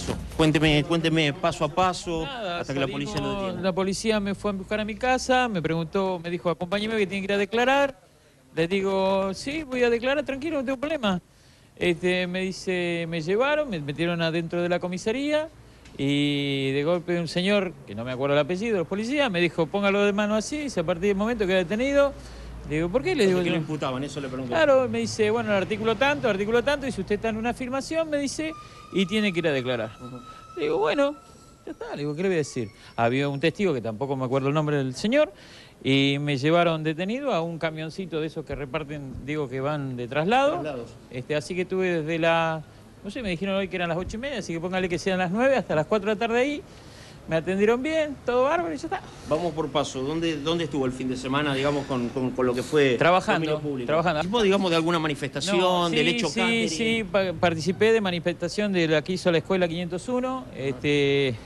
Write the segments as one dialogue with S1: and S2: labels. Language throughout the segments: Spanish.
S1: pasó? Cuénteme, cuénteme paso a paso
S2: Nada,
S1: hasta que la policía lo detiene.
S2: La policía me fue a buscar a mi casa, me preguntó, me dijo, acompáñeme que tiene que ir a declarar. Le digo, sí, voy a declarar, tranquilo, no tengo problema. Este, me dice, me llevaron, me metieron adentro de la comisaría y de golpe un señor, que no me acuerdo el apellido, los policías, me dijo, póngalo de mano así, y a partir del momento queda detenido. Le digo, ¿por qué? Le digo,
S1: ¿Por qué lo imputaban? Eso le pregunté.
S2: Claro, me dice, bueno, el artículo tanto, el artículo tanto, y si usted está en una afirmación, me dice, y tiene que ir a declarar. Le digo, bueno, ya está, le digo, ¿qué le voy a decir? Había un testigo, que tampoco me acuerdo el nombre del señor, y me llevaron detenido a un camioncito de esos que reparten, digo, que van de traslado.
S1: Traslados.
S2: Este, así que estuve desde la, no sé, me dijeron hoy que eran las ocho y media, así que póngale que sean las nueve, hasta las cuatro de la tarde ahí. Me atendieron bien, todo bárbaro y ya está.
S1: Vamos por paso. ¿Dónde, dónde estuvo el fin de semana, digamos, con, con- con lo que fue
S2: Trabajando,
S1: público?
S2: trabajando.
S1: ¿Participó, digamos, de alguna manifestación,
S2: No,
S1: del hecho
S2: sí,
S1: catering?
S2: sí, pa- participé de manifestación de la que hizo la escuela 501, este,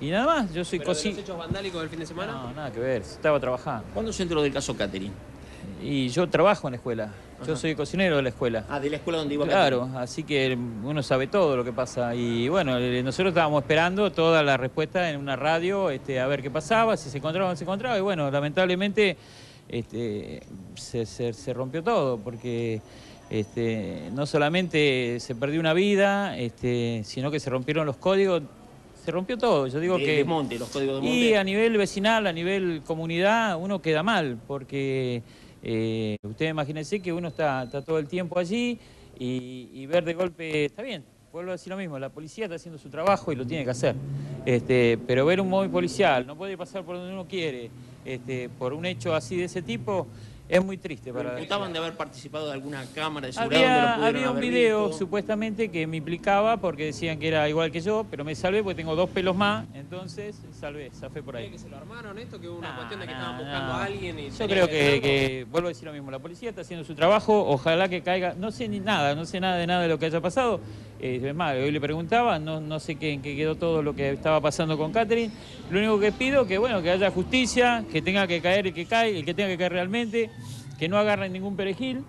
S2: y nada más, yo soy
S3: ¿Pero de los
S2: cocinero.
S3: hechos vandálicos del fin de semana?
S2: No, nada que ver, estaba trabajando.
S1: ¿Cuándo se enteró del caso catering?
S2: Y yo trabajo en la escuela, yo soy cocinero de la escuela.
S1: Ah, de la escuela donde iba
S2: Claro, así que uno sabe todo lo que pasa. Y bueno, eh, nosotros estábamos esperando toda la respuesta en una radio, este, a ver qué pasaba, si se encontraba o no se encontraba. Y bueno, lamentablemente este, se, se- se rompió todo, porque este, no solamente se perdió una vida, este, sino que se rompieron los códigos, se rompió todo. Yo digo
S1: de,
S2: que...
S1: de Monte, los códigos de Monte.
S2: Y a nivel vecinal, a nivel comunidad, uno queda mal, porque eh, ustedes imagínense que uno está, todo el tiempo allí y, y ver de golpe, está bien, vuelvo a decir lo mismo, la policía está haciendo su trabajo y lo tiene que hacer, este, pero ver un móvil policial, no puede pasar por donde uno quiere, este, por un hecho así de ese tipo, es muy triste
S1: ¿Lo
S2: para...
S1: imputaban de haber participado de alguna cámara de seguridad donde lo
S2: Había,
S1: pudieron
S2: había un
S1: haber
S2: video
S1: visto?
S2: supuestamente que me implicaba porque decían que era igual que yo, pero me salvé porque tengo dos pelos más, entonces salvé, zafé por
S3: ¿Cree
S2: ahí.
S3: que se lo armaron esto? ¿Que hubo una
S2: No,
S3: cuestión de que
S2: no,
S3: estaban buscando
S2: no.
S3: a alguien y
S2: Yo creo que, que, vuelvo a decir lo mismo, la policía está haciendo su trabajo, ojalá que caiga, no sé ni nada, no sé nada de nada de lo que haya pasado, eh, más, hoy le preguntaba, no, no sé qué, en qué quedó todo lo que estaba pasando con Catherine, lo único que pido que bueno, que haya justicia, que tenga que caer el que cae, el que tenga que caer realmente, que no agarren ningún perejil,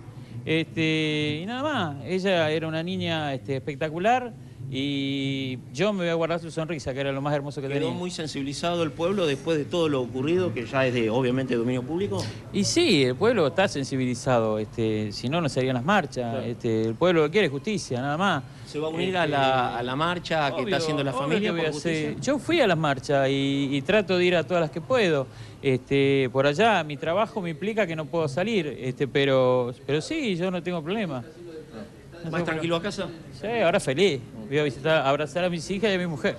S2: este, y nada más, ella era una niña este, espectacular y yo me voy a guardar su sonrisa, que era lo más hermoso que
S1: ¿Quedó
S2: tenía.
S1: muy sensibilizado el pueblo después de todo lo ocurrido, que ya es de, obviamente, dominio público?
S2: Y sí, el pueblo está sensibilizado, este, si no, no se harían las marchas.
S1: Claro.
S2: Este, el pueblo quiere justicia, nada más.
S1: ¿Se va a unir
S2: Este,
S1: a, la, a la marcha que está haciendo la familia
S2: que
S1: por justicia?
S2: Yo fui a las marchas y, y trato de ir a todas las que puedo. Este, por allá, mi trabajo me implica que no puedo salir, este, pero, pero sí, yo no tengo problema.
S1: ¿Más tranquilo a casa?
S2: Sí, ahora feliz. Voy a visitar, abrazar a mis hijas y a mi mujer.